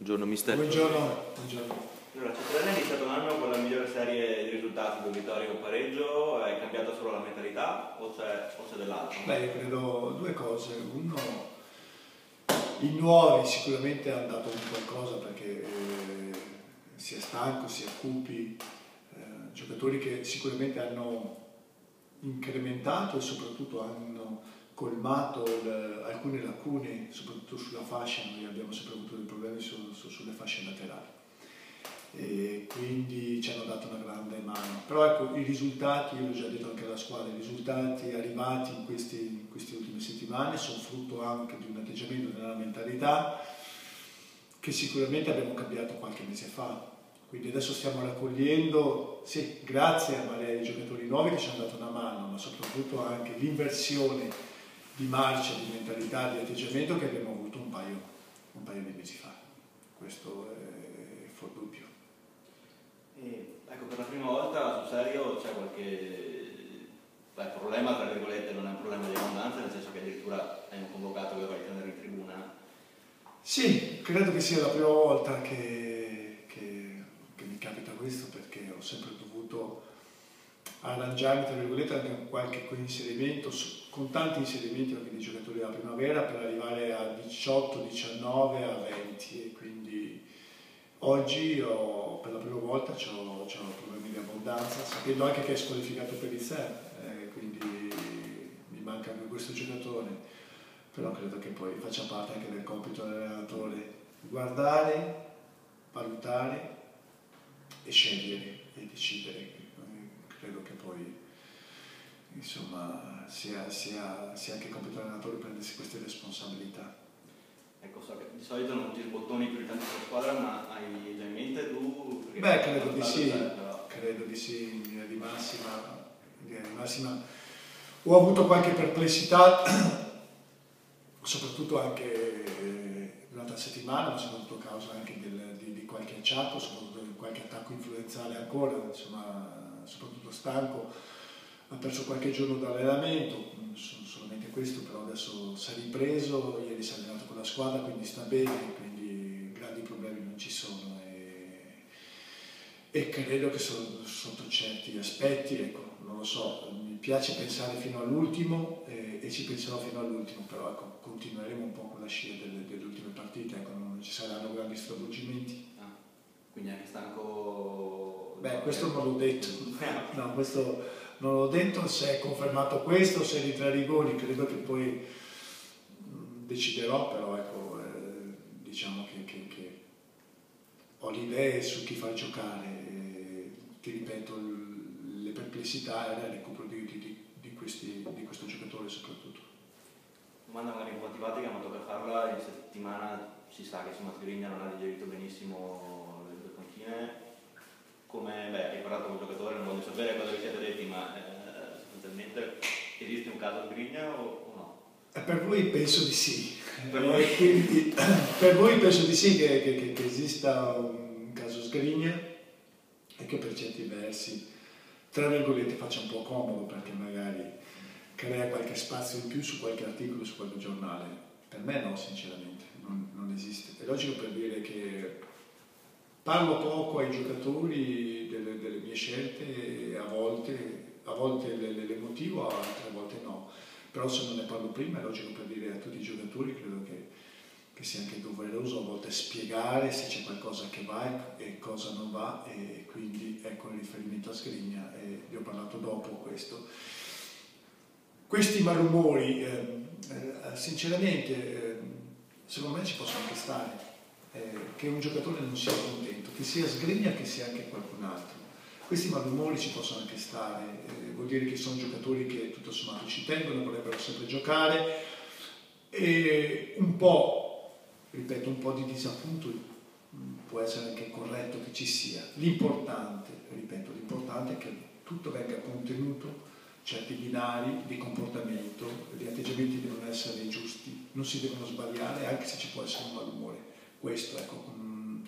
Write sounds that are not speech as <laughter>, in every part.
Buongiorno mister. Buongiorno. Buongiorno. Allora, Cittadella è iniziato l'anno con la migliore serie di risultati, due vittorie o pareggio, è cambiata solo la mentalità o c'è, o c'è dell'altro? Beh, io credo due cose. Uno, i nuovi sicuramente hanno dato un qualcosa perché eh, sia stanco, sia cupi, eh, giocatori che sicuramente hanno incrementato e soprattutto hanno colmato le, alcune lacune, soprattutto sulla fascia, noi abbiamo sempre avuto dei problemi su, su, sulle fasce laterali. E quindi ci hanno dato una grande mano. Però ecco, i risultati, io l'ho già detto anche alla squadra, i risultati arrivati in, questi, in queste ultime settimane sono frutto anche di un atteggiamento, di una mentalità che sicuramente abbiamo cambiato qualche mese fa. Quindi adesso stiamo raccogliendo, sì, grazie ai giocatori nuovi che ci hanno dato una mano, ma soprattutto anche l'inversione di marcia, di mentalità, di atteggiamento che abbiamo avuto un paio, un paio di mesi fa. Questo è fuori dubbio. E, ecco, per la prima volta sul serio c'è qualche beh, problema, tra virgolette, non è un problema di abbondanza, nel senso che addirittura hai un convocato che vai a tenere in tribuna. Sì, credo che sia la prima volta che, che, che mi capita questo perché ho sempre dovuto arrangiarmi tra virgolette con qualche inserimento, con tanti inserimenti anche di giocatori della primavera per arrivare a 18, 19, a 20 e quindi oggi ho, per la prima volta ho, problemi di abbondanza, sapendo anche che è squalificato per il eh, quindi mi manca anche questo giocatore, però credo che poi faccia parte anche del compito dell'allenatore guardare, valutare e scegliere e decidere credo che poi insomma, sia, sia, sia anche compito dell'allenatore prendersi queste responsabilità. Ecco, so che di solito non ti sbottoni più di tanto sulla squadra, ma hai già in mente tu? Beh, credo di sì, però... credo di sì, in linea di massima, in linea di massima. Ho avuto qualche perplessità, soprattutto anche eh, durante la settimana, ma soprattutto a causa anche del, di, di, qualche acciacco, soprattutto di qualche attacco influenzale ancora, insomma, soprattutto stanco, ha perso qualche giorno d'allenamento, solamente questo, però adesso si è ripreso, ieri si è allenato con la squadra, quindi sta bene, quindi grandi problemi non ci sono e, e credo che sono, sotto certi aspetti, ecco, non lo so, mi piace pensare fino all'ultimo e, e, ci penserò fino all'ultimo, però ecco, continueremo un po' con la scia delle, delle ultime partite, ecco, non ci saranno grandi stravolgimenti. Ah, quindi anche stanco Beh, questo non l'ho detto, no, questo non l'ho detto, se è confermato questo, se di tre rigori, credo che poi mm, deciderò, però ecco, eh, diciamo che, che, che, ho le idee su chi far giocare, e, ti ripeto, le perplessità e il recupero di, di, di, questo giocatore soprattutto. Domanda magari un po' antipatica, ma tocca farla, in settimana si sa che insomma Grigna non ha digerito benissimo le due panchine, come, beh, hai parlato con il giocatore, non voglio sapere cosa vi siete detti, ma eh, sostanzialmente esiste un caso Sgrigna o, o no? Eh, per voi penso di sì. Per voi, quindi, <coughs> per voi penso di sì che, che, che, esista un caso Sgrigna e che per certi versi, tra virgolette, faccia un po' comodo perché magari crea qualche spazio in più su qualche articolo, su qualche giornale. Per me no, sinceramente, non, non esiste. È logico per dire che Parlo poco ai giocatori delle, delle mie scelte, a volte, a volte le, le, le motivo, altre volte no. Però se non ne parlo prima è logico per dire a tutti i giocatori, credo che, che sia anche doveroso a volte spiegare se c'è qualcosa che va e cosa non va e quindi ecco il riferimento a Scrigna e vi ho parlato dopo questo. Questi malumori, eh, eh, sinceramente, eh, secondo me ci possono anche stare eh, che un giocatore non sia contento, che sia Sgrigna che sia anche qualcun altro. Questi malumori ci possono anche stare, eh, vuol dire che sono giocatori che tutto sommato ci tengono, vorrebbero sempre giocare e un po', ripeto, un po' di disappunto mm, può essere anche corretto che ci sia. L'importante, ripeto, l'importante è che tutto venga contenuto certi binari di comportamento, gli atteggiamenti devono essere giusti, non si devono sbagliare anche se ci può essere un malumore questo, ecco, mm,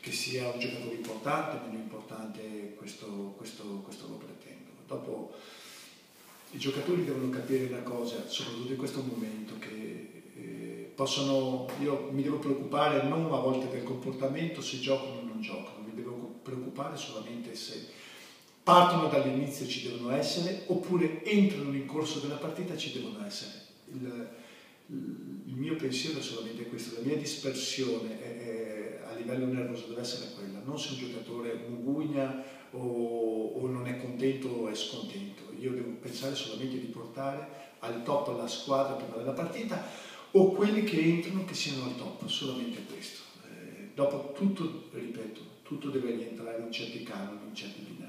che sia un giocatore importante, meno importante, questo, questo, questo lo pretendo. Dopo i giocatori devono capire una cosa, soprattutto in questo momento, che eh, possono, io mi devo preoccupare non a volte del comportamento, se giocano o non giocano, mi devo preoccupare solamente se partono dall'inizio ci devono essere oppure entrano in corso della partita ci devono essere. Il, il mio pensiero è solamente questo, la mia dispersione è, è, a livello nervoso deve essere quella, non se un giocatore mugugna o, o non è contento o è scontento, io devo pensare solamente di portare al top la squadra prima della partita o quelli che entrano che siano al top, solamente questo. Eh, dopo tutto, ripeto, tutto deve rientrare in certi canoni, in certi binari.